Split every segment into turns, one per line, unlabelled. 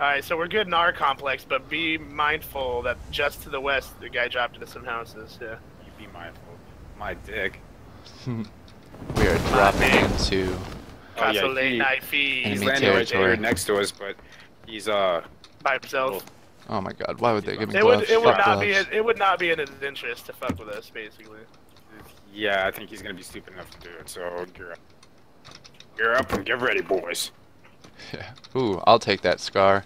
Alright, so we're good in our complex, but be mindful that just to the west, the guy dropped into some houses. Yeah.
You be mindful. My dick.
We are dropping into.
Oh, yeah,
Casa
he-
Late Fee.
He's
Enemy
landing right
territory.
there next to us, but he's uh.
by himself.
Oh my god, why would they give me
It
gloves?
would it would
Fuck
not be
gloves.
it would not be in his interest to fuck with us, basically.
Yeah, I think he's gonna be stupid enough to do it. So gear up. Gear up and get ready, boys.
Yeah. Ooh, I'll take that scar.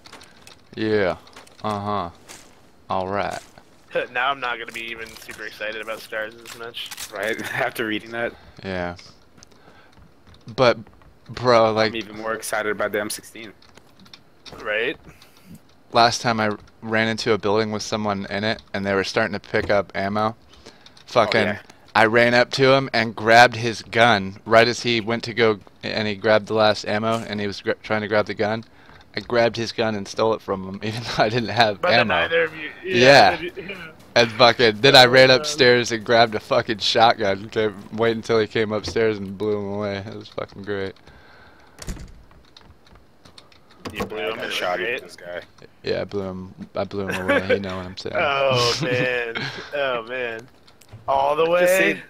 Yeah. Uh huh. All right.
now I'm not gonna be even super excited about stars as much.
Right? After reading that,
Yeah. But, bro, like...
I'm even more excited about the M16.
Right?
last time I ran into a building with someone in it, and they were starting to pick up ammo. Fucking.
yeah.
I ran up to him and grabbed his gun right as he went to go, and he grabbed the last ammo, and he was gra- trying to grab the gun. I grabbed his gun and stole it from him, even though I didn't have
But then
ammo.
neither of you.
Yeah.
then you-
And fucking, then I ran upstairs and grabbed a fucking shotgun. Okay, wait until he came upstairs and blew him away. It was fucking great.
You blew him
got
in
shot
the
at this guy.
Yeah, I blew him. I blew him away. You know what I'm saying?
Oh man. Oh man. All the
Just
way.
say-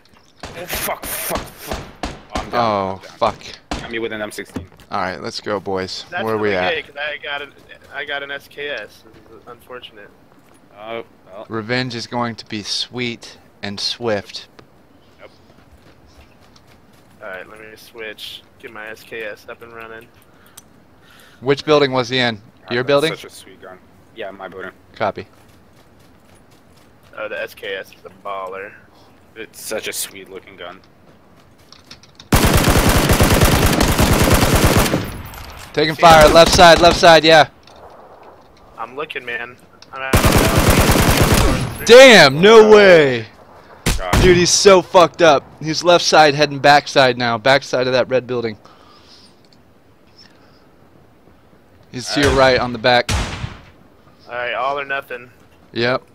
Oh fuck! Fuck! Fuck! Oh, I'm down.
Oh
I'm down.
fuck!
Got me with an M16.
All right, let's go, boys.
That's
Where are we
really
at?
gay, 'cause I got an I got an SKS. This is unfortunate.
Oh well.
Revenge is going to be sweet and swift.
Alright, let me switch. Get my SKS up and running.
Which building was he in? Your building?
Such a sweet gun. Yeah, my building.
Copy.
Oh, the SKS is a baller.
It's such a sweet looking gun.
Taking
See
fire.
ya.
Left side. Left side. Yeah.
I'm looking, man. I'm out.
Damn! No way.
God.
Dude, he's so fucked up. He's left side heading backside now. Backside of that red building. He's to your right on the back.
Alright, all or nothing.
Yep.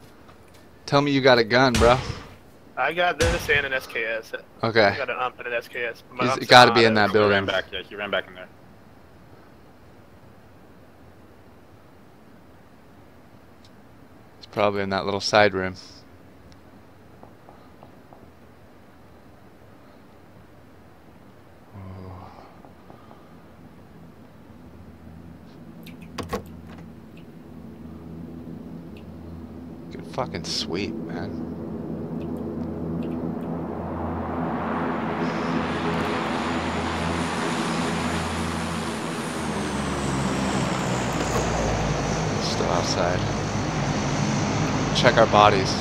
Tell me you got a gun, bro.
I got this and an SKS.
Okay.
I got an ump and an SKS. My
He's
ump's
gotta be in
auto.
that
He ran
building.
back. Yeah, he ran back in there.
He's probably in that little side room. Good fucking sweet, man. Still outside. Check our bodies.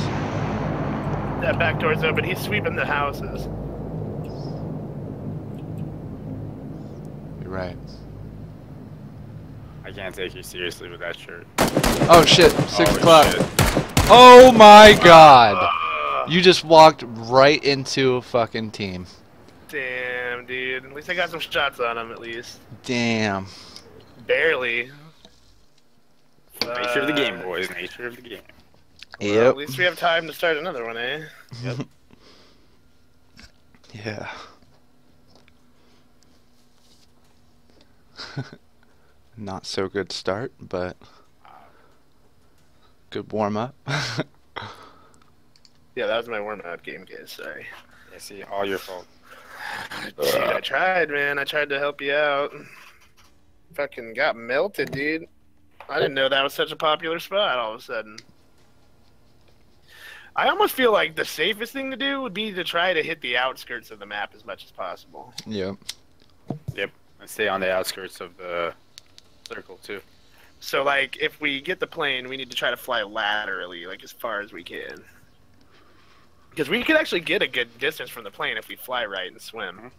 That back door's open. He's sweeping the houses.
You're right.
I can't take you seriously with that shirt.
Oh shit,
6
o'clock.
Shit.
Oh my god! You just walked right into a fucking team.
Damn, dude. At least I got some shots on him, at least.
Damn.
Barely.
Nature of the game,
Uh,
boys. Nature of the game.
well,
Yep.
At least we have time to start another one, eh? Yep.
yeah. Not so good start, but good warm up.
Yeah, that was my warm-up game, guys. Sorry.
Yeah, see, all your fault.
Dude, I tried, man. I tried to help you out. Fucking got melted, dude. I didn't know that was such a popular spot all of a sudden. I almost feel like the safest thing to do would be to try to hit the outskirts of the map as much as possible.
yep.
Yep. And stay on the outskirts of the circle too.
So, like, if we get the plane, we need to try to fly laterally, like, as far as we can. Because we could actually get a good distance from the plane if we fly right and swim.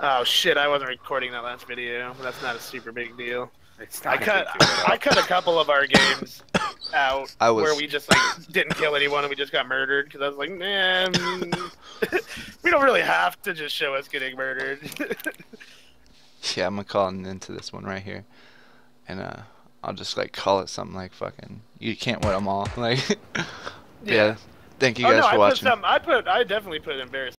Oh shit! I wasn't recording that last video. That's not a super big deal.
It's
I
not a
cut
big deal at all.
I cut a couple of our games out
I was-
where we just like didn't kill anyone and we just got murdered because I was like, nah, mm, we don't really have to just show us getting murdered.
Yeah, I'm gonna call an end to this one right here, and uh, I'll just like call it something like fucking. You can't win them all. Like, yeah. Thank you
oh
guys
no, I
for
put
watching.
some. I put. I definitely put embarrassing.